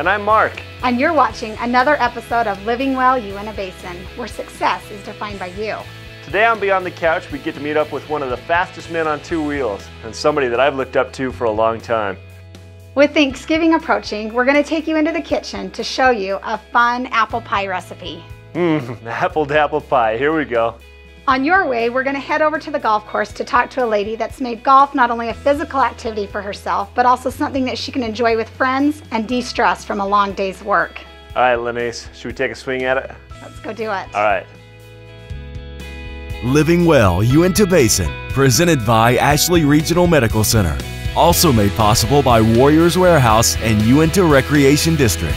everyone. I'm Lynise. And I'm Mark. And you're watching another episode of Living Well Uintah Basin, where success is defined by you. Today on Beyond the Couch, we get to meet up with one of the fastest men on two wheels and somebody that I've looked up to for a long time. With Thanksgiving approaching, we're going to take you into the kitchen to show you a fun apple pie recipe. Mmm, apple to apple pie. Here we go. On your way, we're going to head over to the golf course to talk to a lady that's made golf not only a physical activity for herself, but also something that she can enjoy with friends and de stress from a long day's work. All right, Lynise, should we take a swing at it? Let's go do it. All right. Living Well Uintah Basin, presented by Ashley Regional Medical Center. Also made possible by Warriors Warehouse and Uintah Recreation District.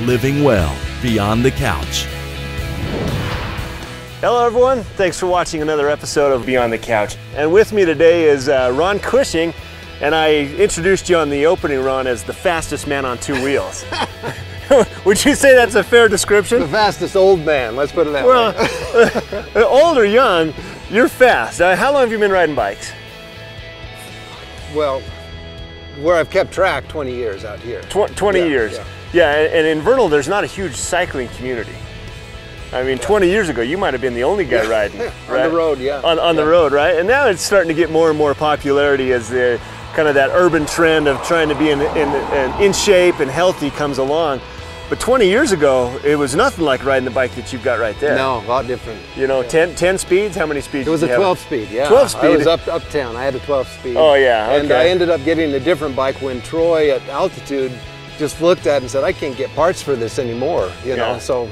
Living Well Beyond the Couch. Hello, everyone. Thanks for watching another episode of Beyond the Couch. And with me today is uh, Ron Cushing, and I introduced you on the opening, Ron, as the fastest man on two wheels. Would you say that's a fair description? The fastest old man, let's put it that well, way. old or young, you're fast. Uh, how long have you been riding bikes? Well, where I've kept track, 20 years out here. Tw 20 yeah, years. Yeah. yeah, and in Vernal, there's not a huge cycling community. I mean, 20 years ago, you might have been the only guy riding. on right? the road, yeah. On, on yeah. the road, right? And now it's starting to get more and more popularity as the kind of that urban trend of trying to be in, in, in shape and healthy comes along. But 20 years ago, it was nothing like riding the bike that you've got right there. No, a lot different. You know, yeah. 10, 10 speeds? How many speeds It was a 12 speed, yeah. 12 speed? I was up uptown. I had a 12 speed. Oh, yeah, okay. And I ended up getting a different bike when Troy at altitude just looked at it and said, I can't get parts for this anymore, you know, so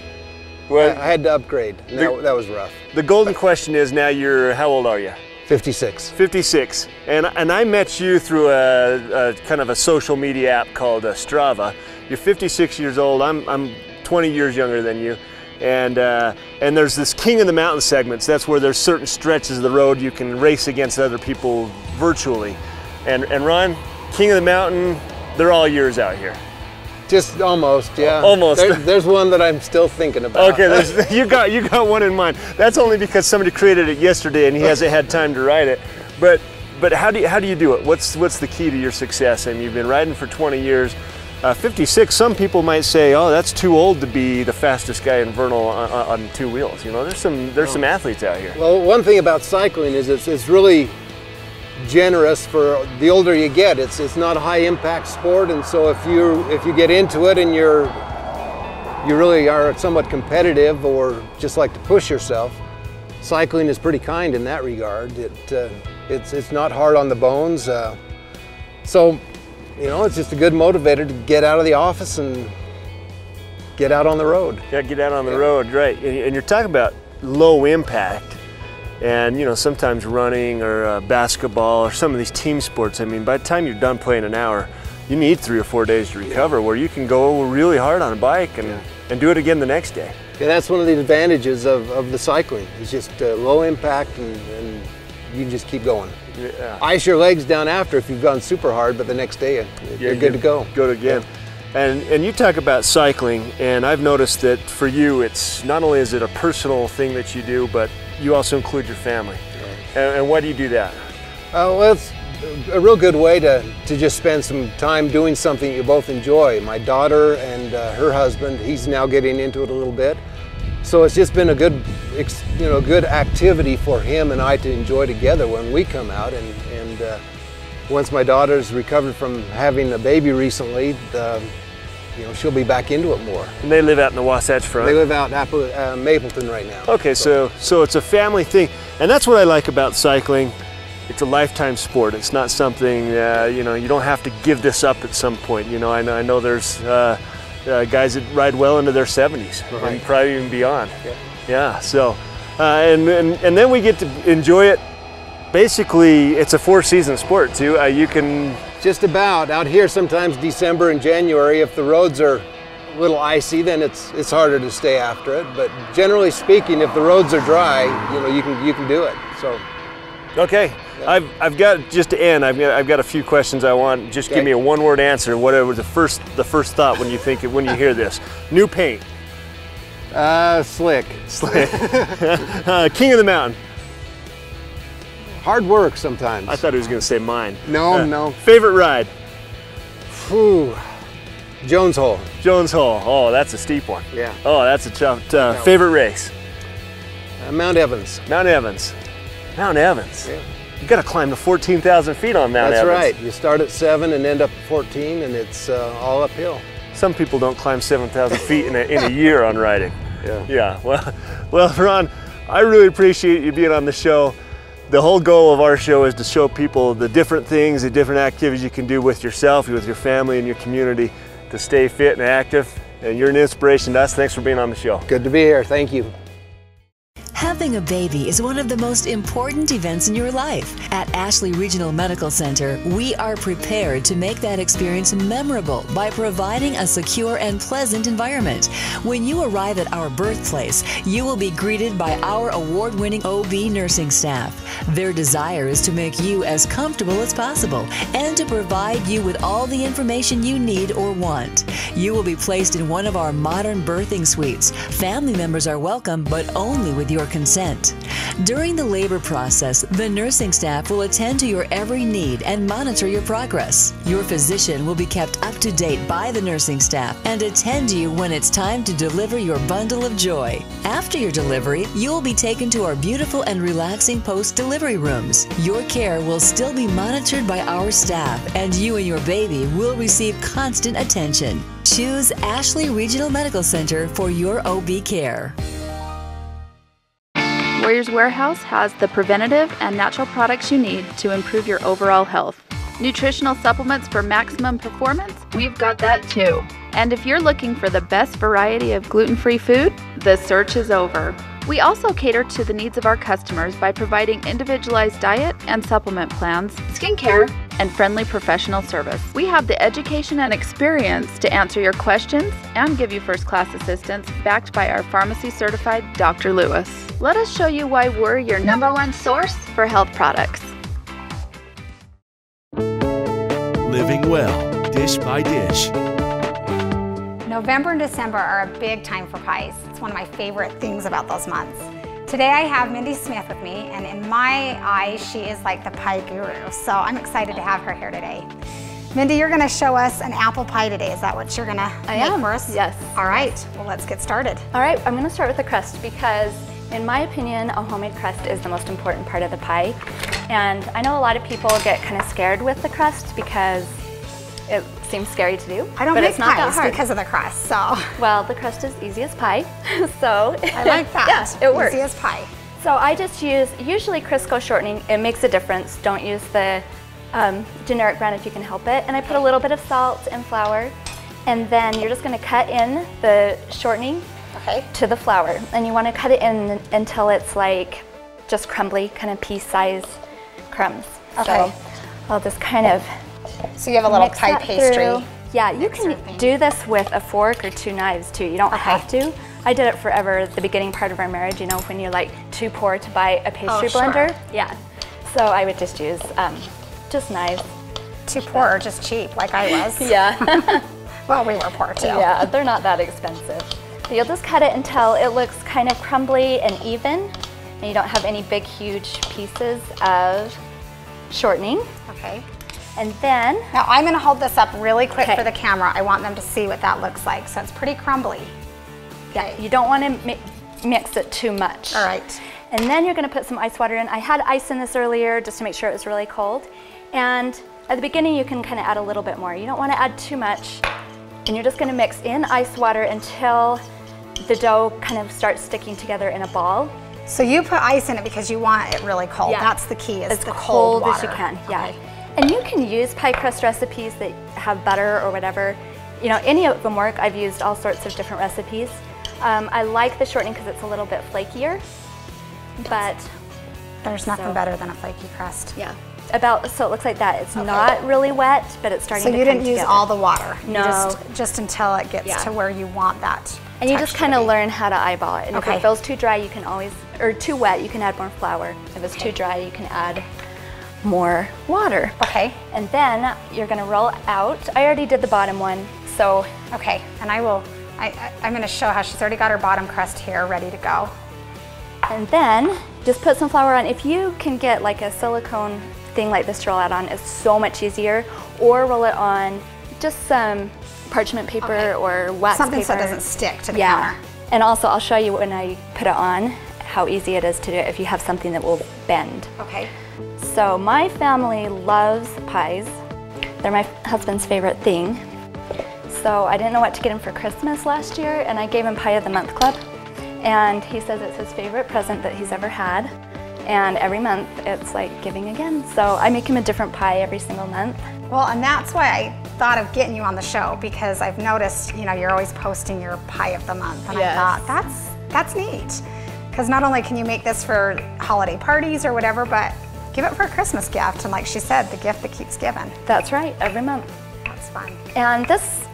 well, I, had to upgrade. The, that, that was rough. The golden question is now you're, how old are you? 56. 56. And, and I met you through a, a kind of a social media app called uh, Strava. You're 56 years old. I'm, I'm 20 years younger than you. And, uh, and there's this King of the Mountain segments. That's where there's certain stretches of the road you can race against other people virtually. And, and Ron, King of the Mountain, they're all yours out here. Just almost, yeah. Almost. There, there's one that I'm still thinking about. Okay, you got you got one in mind. That's only because somebody created it yesterday and he hasn't had time to write it. But but how do you, how do you do it? What's what's the key to your success? I mean, you've been riding for 20 years. Uh, 56. Some people might say, "Oh, that's too old to be the fastest guy in Vernal on, on two wheels." You know, there's some there's some athletes out here. Well, one thing about cycling is it's, it's really generous for the older you get. It's it's not a high impact sport, and so if you if you get into it and you're you really are somewhat competitive or just like to push yourself, cycling is pretty kind in that regard. It uh, it's it's not hard on the bones, uh, so you know it's just a good motivator to get out of the office and get out on the road. Yeah, get out on the Yeah. road, right? And, and you're talking about low impact. And you know, sometimes running or uh, basketball or some of these team sports, I mean, by the time you're done playing an hour, you need three or four days to recover where you can go really hard on a bike and, and do it again the next day. Yeah, that's one of the advantages of, of the cycling. It's just uh, low impact and, and you can just keep going. Yeah. Ice your legs down after if you've gone super hard, but the next day uh, you're good to go. Go to again. And, and you talk about cycling, and I've noticed that for you, it's not only is it a personal thing that you do, but you also include your family. And, and why do you do that? Uh, well, it's a real good way to, to just spend some time doing something you both enjoy. My daughter and uh, her husband, he's now getting into it a little bit. So it's just been a good, you know, good activity for him and I to enjoy together when we come out. And, and uh, once my daughter's recovered from having a baby recently, the, you know, she'll be back into it more. And they live out in the Wasatch Front. They live out in Apple, uh, Mapleton right now. Okay, so so it's a family thing, and that's what I like about cycling. It's a lifetime sport. It's not something uh, you know you don't have to give this up at some point. You know, I know, I know there's uh, uh, guys that ride well into their 70s and probably even beyond. Yeah. Yeah. So, uh, and, and and then we get to enjoy it. Basically, it's a four-season sport too. Uh, you can Just about. Out here, sometimes December and January, if the roads are a little icy, then it's it's harder to stay after it. But generally speaking, if the roads are dry, you know, you can you can do it. So Okay, I've, I've got just to end. I've got, I've got a few questions I want. Just give me a one-word answer. Whatever the first the first thought when you think when you hear this. New paint, uh, slick. uh, King of the Mountain, hard work sometimes. I thought he was going to say mine. No, Uh, no. Favorite ride? Whew. Jones Hole. Jones Hole. Oh, that's a steep one. Yeah. Oh, that's a tough. Uh, favorite race? Uh, Mount Evans. Mount Evans. Mount Evans. Yeah. You got to climb the 14,000 feet on Mount That's Evans. right. You start at seven and end up at 14, and it's uh, all uphill. Some people don't climb 7,000 feet in a, in a year on riding. Yeah. Yeah. Well, well, Ron, I really appreciate you being on the show. The whole goal of our show is to show people the different things, the different activities you can do with yourself, with your family, and your community to stay fit and active. And you're an inspiration to us. Thanks for being on the show. Good to be here. Thank you. Having a baby is one of the most important events in your life. At Ashley Regional Medical Center, we are prepared to make that experience memorable by providing a secure and pleasant environment. When you arrive at our birthplace, you will be greeted by our award winning OB nursing staff. Their desire is to make you as comfortable as possible and to provide you with all the information you need or want. You will be placed in one of our modern birthing suites. Family members are welcome, but only with your consent. During the labor process, the nursing staff will attend to your every need and monitor your progress. Your physician will be kept up to date by the nursing staff and attend you when it's time to deliver your bundle of joy. After your delivery, you will be taken to our beautiful and relaxing post delivery rooms. Your care will still be monitored by our staff, and you and your baby will receive constant attention. Choose Ashley Regional Medical Center for your OB care. Warriors Warehouse has the preventative and natural products you need to improve your overall health. Nutritional supplements for maximum performance? We've got that too. And if you're looking for the best variety of gluten free food, the search is over. We also cater to the needs of our customers by providing individualized diet and supplement plans, skincare, and friendly professional service. We have the education and experience to answer your questions and give you first class assistance backed by our pharmacy certified Dr. Lewis. Let us show you why we're your number one source for health products. Living well, dish by dish. November and December are a big time for pies. It's one of my favorite things about those months. Today I have Mindy Smith with me, and in my eyes, she is like the pie guru. So I'm excited to have her here today. Mindy, you're gonna show us an apple pie today. Is that what you're gonna I make am, for us? yes. All right, well, let's get started. All right, I'm gonna start with the crust because in my opinion, a homemade crust is the most important part of the pie. And I know a lot of people get kind of scared with the crust because it seems scary to do. I don't but make it's not that hard. because of the crust, so well, the crust is easy as pie, so I like that. yeah, it works. Easy as pie. So I just use usually Crisco shortening. It makes a difference. Don't use the um, generic brand if you can help it. And I put a little bit of salt and flour, and then you're just going to cut in the shortening Okay. to the flour. And you want to cut it in until it's like just crumbly, kind of pea-size crumbs. Okay. So I'll just kind of So you have a little mix pie pastry. through. Yeah, you can do this with a fork or two knives too. You don't Okay. have to. I did it forever at the beginning part of our marriage, you know, when you're like too poor to buy a pastry Oh, sure. blender. Yeah. So I would just use um, just knives. Too poor or just cheap, like I was. Yeah. Well, we were poor too. yeah, they're not that expensive. But you'll just cut it until it looks kind of crumbly and even, and you don't have any big, huge pieces of shortening. Okay. And then Now I'm gonna hold this up really quick Okay. for the camera. I want them to see what that looks like. So it's pretty crumbly. yeah, you don't want to mi- mix it too much. All right. And then you're gonna put some ice water in. I had ice in this earlier just to make sure it was really cold. And at the beginning, you can kind of add a little bit more. You don't wanna add too much. And you're just gonna mix in ice water until the dough kind of starts sticking together in a ball. So you put ice in it because you want it really cold. Yeah. That's the key. Is as the cold, cold, as you can. Yeah. Okay. And you can use pie crust recipes that have butter or whatever. You know, any of them work. I've used all sorts of different recipes. Um, I like the shortening because it's a little bit flakier. But There's nothing So- better than a flaky crust. yeah, about so it looks like that. It's not really wet, but it's starting So to So you didn't use together. all the water. No. just, just until it gets Yeah. to where you want that. And you just kind of learn how to eyeball it. And if Okay. it feels too dry, you can always, or too wet, you can add more flour. If it's too dry, you can add more water. Okay. And then you're gonna roll out. I already did the bottom one, so Okay. And I will. I, I, I'm going to show how she's already got her bottom crust here ready to go. And then Just put some flour on. If you can get like a silicone thing like this to roll out on, it's so much easier. Or roll it on just some parchment paper Okay. or wax Something paper. so it doesn't stick to the yeah. counter. And also, I'll show you when I put it on how easy it is to do it if you have something that will bend. Okay. So my family loves pies. They're my husband's favorite thing. So I didn't know what to get him for Christmas last year, and I gave him Pie of the Month Club. And he says it's his favorite present that he's ever had. And every month it's like giving again. So I make him a different pie every single month. Well, and that's why I thought of getting you on the show because I've noticed, you know, you're always posting your pie of the month, and Yes. I thought that's that's neat. Because not only can you make this for holiday parties or whatever, but give it for a Christmas gift, and like she said, the gift that keeps giving. That's right, every month. That's fun. And this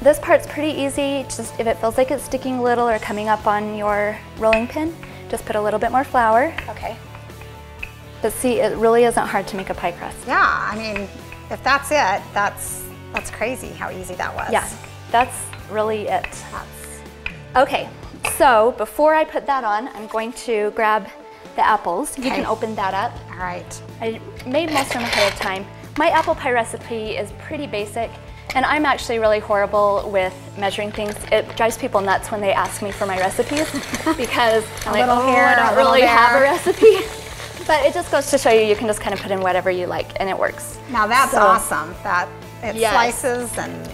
this part's pretty easy. Just if it feels like it's sticking a little or coming up on your rolling pin, just put a little bit more flour. Okay. But see, it really isn't hard to make a pie crust. Yeah, I mean, if that's it, that's that's crazy how easy that was. Yeah, that's really it. That's, Okay, so before I put that on, I'm going to grab the apples. You can open that up. Right. I made most of them ahead of time. My apple pie recipe is pretty basic, and I'm actually really horrible with measuring things. It drives people nuts when they ask me for my recipes because I'm like, oh, here, I don't really have a recipe. but it just goes to show you, you can just kind of put in whatever you like, and it works. Now that's So- awesome. That it Yes. slices and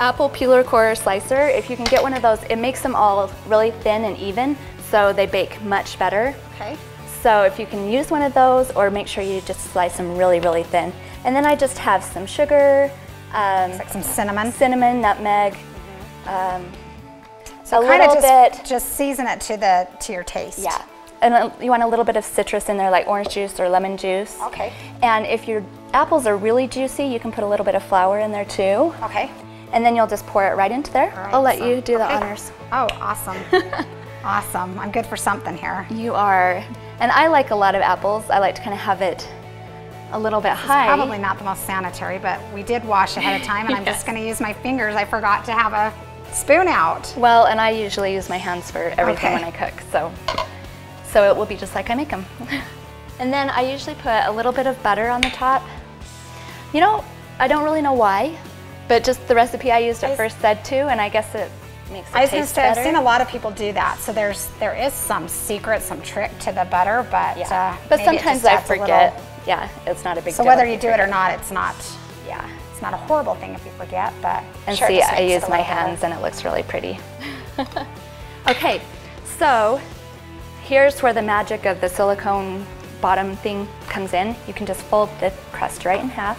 apple peeler core slicer, if you can get one of those, it makes them all really thin and even, so they bake much better. okay. So if you can use one of those, or make sure you just slice them really, really thin. And then I just have some sugar, um, Like some cinnamon. cinnamon, nutmeg, um, So a kind of little just bit, just season it to the to your taste. yeah. And you want a little bit of citrus in there, like orange juice or lemon juice. Okay. And if your apples are really juicy, you can put a little bit of flour in there too. Okay. And then you'll just pour it right into there. Right, I'll let so- you do the okay. honors. Oh, awesome. awesome. I'm good for something here. You are. And I like a lot of apples. I like to kind of have it a little bit high. Probably not the most sanitary, but we did wash ahead of time, and I'm just going to use my fingers. I forgot to have a spoon out. Well, and I usually use my hands for everything Okay. when I cook, so so it will be just like I make them. and then I usually put a little bit of butter on the top. You know, I don't really know why, but just the recipe I used at first said to, and I guess it makes it I was taste say, I've seen a lot of people do that. So there's there is some secret, some trick to the butter, but yeah. uh, but sometimes I a little- forget. Yeah, it's not a big So whether if you do it or not, it's not Yeah. it's not a horrible thing if you forget. But And sure, see, I use my little better. hands and it looks really pretty. okay, so here's where the magic of the silicone bottom thing comes in. You can just fold the crust right in half.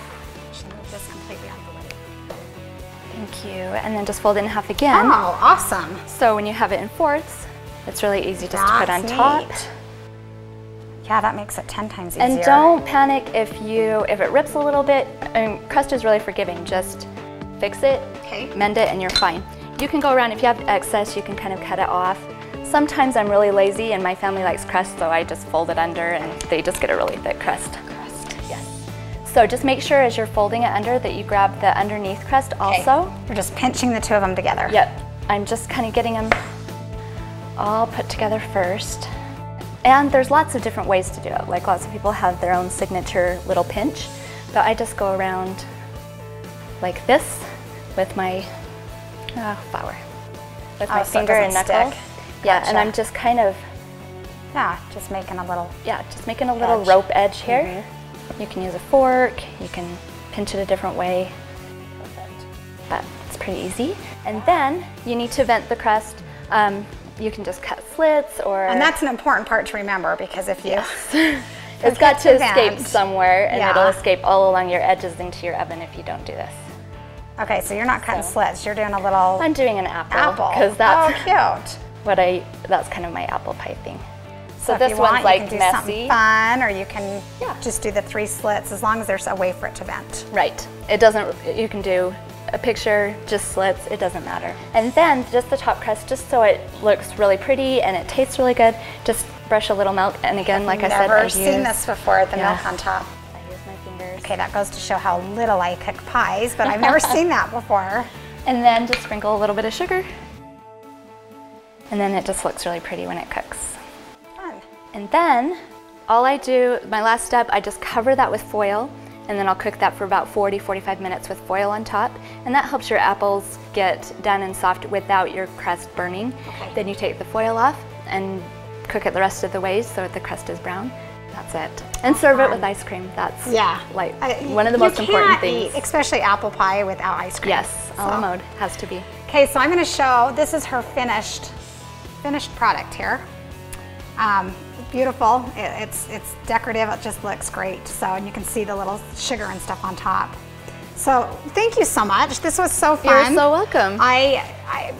Thank you. And then just fold it in half again. Oh, awesome. So when you have it in fourths, it's really easy just to put on That's top. Yeah, that makes it 10 times easier. And don't panic if you if it rips a little bit. I mean, crust is really forgiving. Just fix it, Okay. mend it, and you're fine. You can go around if you have excess, you can kind of cut it off. Sometimes I'm really lazy and my family likes crust, so I just fold it under and they just get a really thick crust. So just make sure as you're folding it under that you grab the underneath Okay. also. You're just pinching the two of them together. Yep, I'm just kind of getting them all put together first. And there's lots of different ways to do it. Like lots of people have their own signature little pinch, but I just go around like this with my uh, flour, with my Oh, so finger and knuckle. stick. Yeah, and I'm just kind of Yeah, just making a little. yeah, just making a little Edge. rope edge here. You can use a fork, you can pinch it a different way, but it's pretty easy. And then you need to vent the crust. Um, you can just cut slits or And that's an important part to remember because if you. it's got to to escape vent. somewhere and Yeah. it'll escape all along your edges into your oven if you don't do this. Okay, so you're not cutting So- slits. You're doing a little I'm doing an apple apple. because that's oh, cute. what I that's kind of my apple pie thing. So, if this you one's want, like you can do messy. something fun, or you can Yeah. just do the three slits as long as there's a way for it to vent. Right. It doesn't, you can do a picture, just slits, it doesn't matter. And then just the top crust, just so it looks really pretty and it tastes really good, just brush a little milk. And again, like I said, Never I seen use, this before. The Yeah. milk on top. I use my fingers. Okay, that goes to show how little I cook pies, but I've never seen that before. And then just sprinkle a little bit of sugar. And then it just looks really pretty when it cooks. And then all I do, my last step, I just cover that with foil and then I'll cook that for about 40, 45 minutes with foil on top. And that helps your apples get done and soft without your crust burning. Okay. Then you take the foil off and cook it the rest of the way so that the crust is brown. That's it. And serve it with ice cream. That's yeah, like one of the most important things. Eat, especially apple pie without ice cream. Yes, a la mode has to be. Okay, so I'm going to show. This is her finished, finished product here. Um, beautiful. It, it's it's decorative. It just looks great. So and you can see the little sugar and stuff on top. So thank you so much. This was so fun. You're so welcome. I,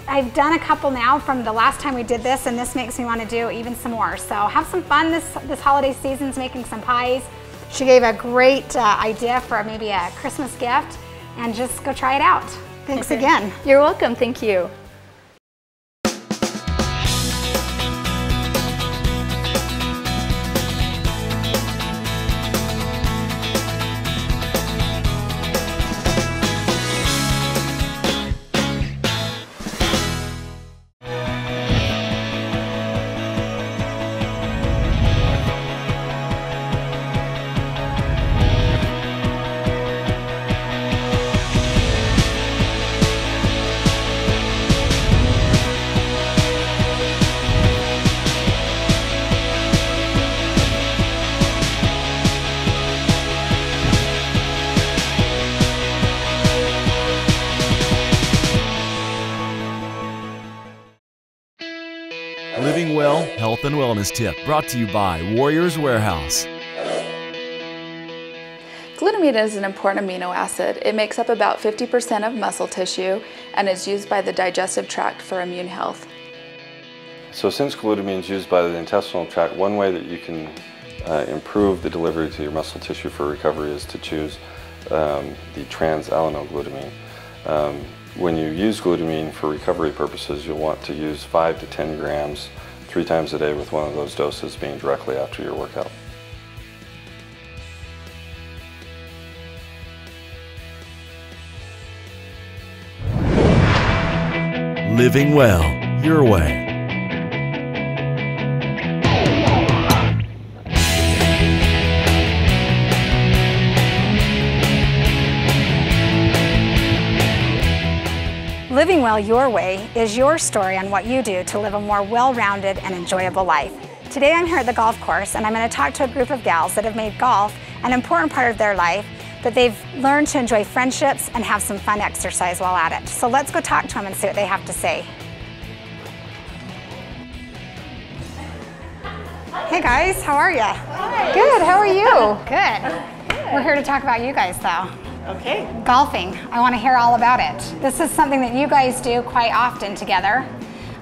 I have done a couple now from the last time we did this, and this makes me want to do even some more. So have some fun this this holiday season's making some pies. She gave a great uh, idea for maybe a Christmas gift, and just go try it out. Thanks again. You're welcome. Thank you. Health and Wellness Tip brought to you by Warriors Warehouse. Glutamine is an important amino acid. It makes up about 50% of muscle tissue and is used by the digestive tract for immune health. So since glutamine is used by the intestinal tract, one way that you can uh, improve the delivery to your muscle tissue for recovery is to choose um, the trans-allanoglutamine. Um, when you use glutamine for recovery purposes, you'll want to use 5 to 10 grams three times a day with one of those doses being directly after your workout. Living well, your way. Your Way is your story on what you do to live a more well-rounded and enjoyable life. Today I'm here at the golf course and I'm going to talk to a group of gals that have made golf an important part of their life, that they've learned to enjoy friendships and have some fun exercise while at it. So let's go talk to them and see what they have to say. Hey guys, how are you? Good, how are you? Good. Good. We're here to talk about you guys though. Okay. Golfing. I want to hear all about it. This is something that you guys do quite often together.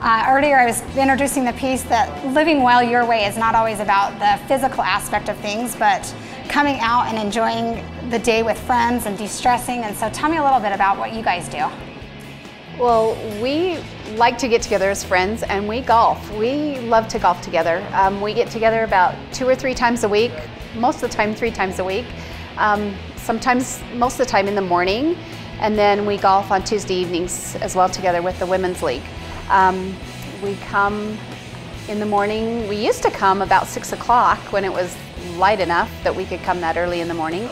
Uh, earlier, I was introducing the piece that living well your way is not always about the physical aspect of things, but coming out and enjoying the day with friends and de-stressing. And so tell me a little bit about what you guys do. Well, we like to get together as friends and we golf. We love to golf together. Um, we get together about two or three times a week, most of the time three times a week. Um, sometimes, most of the time in the morning, and then we golf on Tuesday evenings as well together with the Women's League. Um, we come in the morning, we used to come about six o'clock when it was light enough that we could come that early in the morning.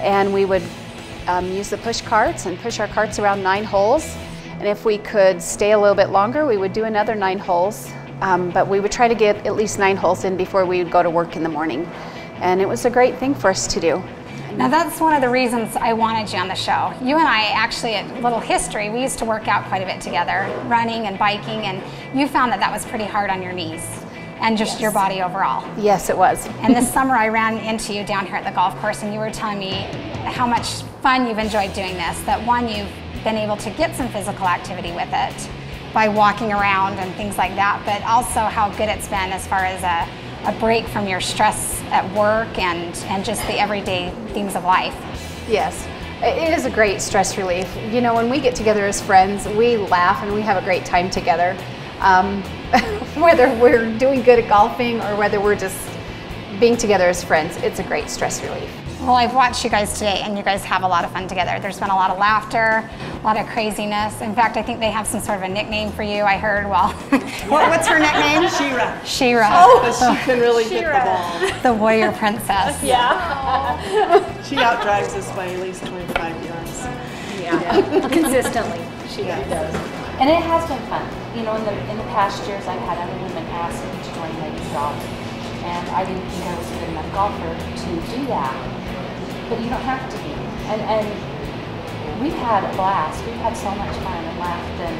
And we would um, use the push carts and push our carts around nine holes. And if we could stay a little bit longer, we would do another nine holes. Um, but we would try to get at least nine holes in before we would go to work in the morning. And it was a great thing for us to do. Now that's one of the reasons I wanted you on the show. You and I actually, a little history, we used to work out quite a bit together, running and biking, and you found that that was pretty hard on your knees and just yes. your body overall. Yes, it was. and this summer I ran into you down here at the golf course and you were telling me how much fun you've enjoyed doing this, that one, you've been able to get some physical activity with it by walking around and things like that, but also how good it's been as far as a a break from your stress at work and, and just the everyday things of life. Yes. It is a great stress relief. You know, when we get together as friends, we laugh and we have a great time together. Um, whether we're doing good at golfing or whether we're just being together as friends, it's a great stress relief. Well, I've watched you guys today, and you guys have a lot of fun together. There's been a lot of laughter, a lot of craziness. In fact, I think they have some sort of a nickname for you. I heard. Well, what, what's her nickname? She-Ra. She-Ra. Oh, oh. she can really hit the ball. The warrior princess. Yeah. she outdrives us by at least 25 yards. Yeah. Consistently. She Yeah. does. And it has been fun. You know, in the in the past years, I've had other women ask me to join ladies golf, and I didn't think I was a good enough golfer to do that. But you don't have to be. And and we've had a blast. We've had so much fun and laughed. And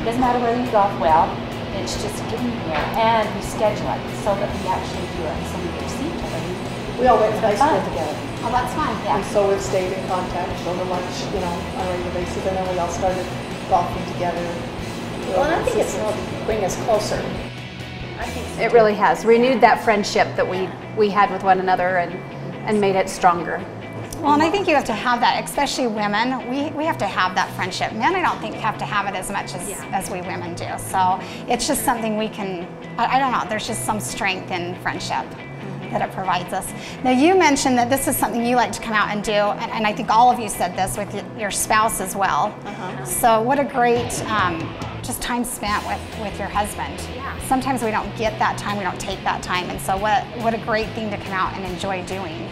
it doesn't matter whether you golf well. It's just getting here, and we schedule it so that we actually do it, so we get to see each other. We all went to high school Fun. together. Oh, that's fun. And so we've stayed in contact over lunch, you know, on a regular basis. And then we all started golfing together. Well, and I think it's helped bring us closer. It really has renewed that friendship that we we had with one another and and made it stronger. Well, and I think you have to have that, especially women. We, we have to have that friendship. Men, I don't think have to have it as much as, as we women do. So it's just something we can, I, I don't know, there's just some strength in friendship that it provides us. Now, you mentioned that this is something you like to come out and do, and, and I think all of you said this with your spouse as well. So, what a great um, just time spent with, with your husband. Sometimes we don't get that time, we don't take that time, and so what, what a great thing to come out and enjoy doing.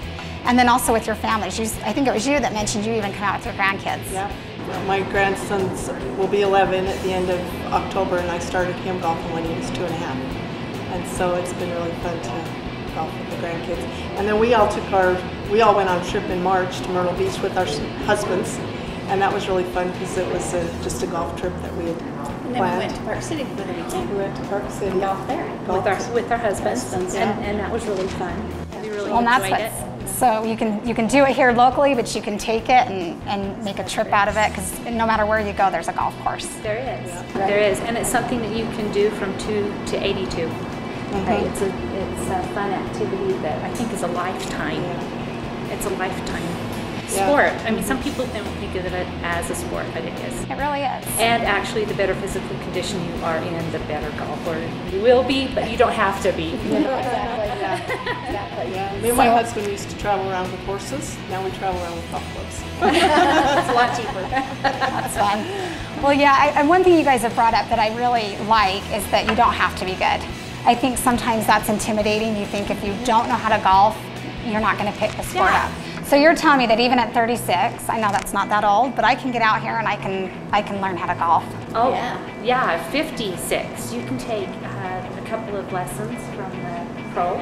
And then also with your families. You, s- I think it was you that mentioned you even come out with your grandkids. Yeah. My grandsons will be 11 at the end of October, and I started him golfing when he was two and a half. And so it's been really fun to golf with the grandkids. And then we all took our, we all went on a trip in March to Myrtle Beach with our husbands, and that was really fun because it was a, just a golf trip that we had And then we went to Park City for the weekend. We went to Park City. Golf there Golf. with our with our husbands, Husbands, and, yeah. and that was really fun. We really Well, and that's enjoyed it. What's so you can you can do it here locally, but you can take it and, and make a trip out of it because no matter where you go, there's a golf course. There is. There is, and it's something that you can do from two to 82. Mm-hmm. Right? It's a it's a fun activity that I think is a lifetime. It's a lifetime Yeah. sport. I mean, some people don't think of it as a sport, but it is. It really is. And actually, the better physical condition you are in, the better golfer you will be, but you don't have to be. Exactly. Yeah, me and my husband used to travel around with horses. Now we travel around with golf clubs. it's a lot cheaper. That's fun. Well, yeah, I, and one thing you guys have brought up that I really like is that you don't have to be good. I think sometimes that's intimidating. You think if you don't know how to golf, you're not going to pick the sport Yeah. up. So you're telling me that even at 36, I know that's not that old, but I can get out here and I can I can learn how to golf. Oh, yeah. yeah, 56. You can take uh, a couple of lessons from the pro,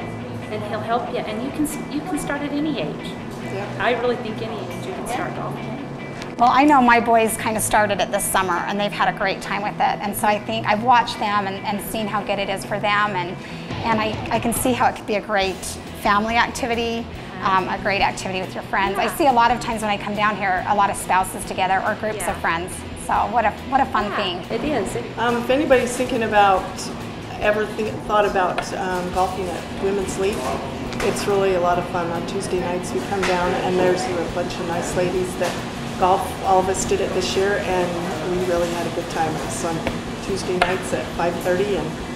and he'll help you. And you can you can start at any age. Yeah. I really think any age you can start golfing. Well, I know my boys kind of started it this summer and they've had a great time with it. And so I think I've watched them and, and seen how good it is for them. And, and I, I can see how it could be a great family activity, um, a great activity with your friends. I see a lot of times when I come down here, a lot of spouses together or groups Yeah. of friends. So what a, what a fun thing. It is. Um, if anybody's thinking about, ever think, thought about um, golfing at Women's League, it's really a lot of fun. On Tuesday nights, we come down and there's a bunch of nice ladies that golf. All of us did it this year, and we really had a good time. It was on Tuesday nights at 5:30, and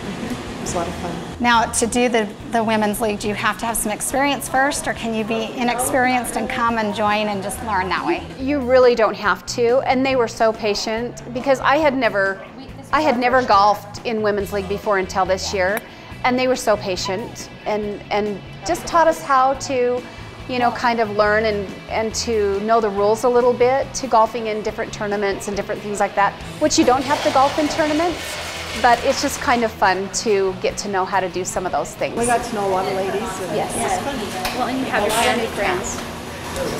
it was a lot of fun. Now, to do the, the women's league, do you have to have some experience first or can you be inexperienced and come and join and just learn that way? You really don't have to, and they were so patient because I had never, I had never golfed in women's league before until this year, and they were so patient and and just taught us how to, you know, kind of learn and and to know the rules a little bit to golfing in different tournaments and different things like that, which you don't have to golf in tournaments, but it's just kind of fun to get to know how to do some of those things. We got to know a lot of ladies. And Yes. it was well, and you have your handicap.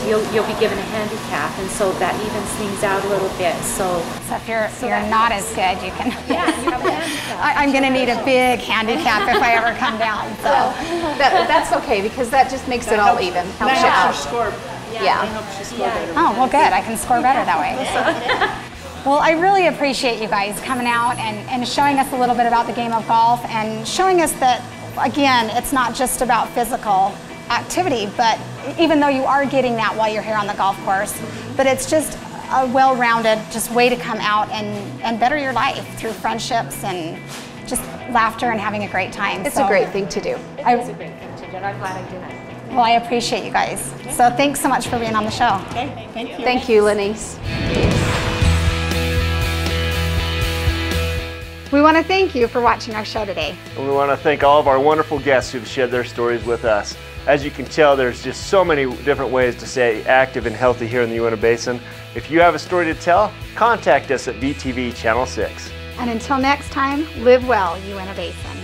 You'll, you'll be given a handicap, and so that evens things out a little bit. So So if you're, So you're that not as good, you can. yeah, you have a handicap. I, I'm going to need a big handicap if I ever come down. So. That, that's okay because that just makes it all even. That Helps you helps out. score. Yeah. That helps you score better. Oh, well, good. I can score better that way. Well, I really appreciate you guys coming out and, and showing us a little bit about the game of golf and showing us that, again, it's not just about physical activity, but even though you are getting that while you're here on the golf course, but it's just a well-rounded just way to come out and, and better your life through friendships and just laughter and having a great time. It's So a great thing to do. I, It's a great thing to do, and I'm glad I did it. Well, I appreciate you guys. So thanks so much for being on the show. Okay, thank you. Thank you, Lynise. We want to thank you for watching our show today. And we want to thank all of our wonderful guests who've shared their stories with us. As you can tell, there's just so many different ways to stay active and healthy here in the Uintah Basin. If you have a story to tell, contact us at VTV Channel 6. And until next time, live well, Uintah Basin.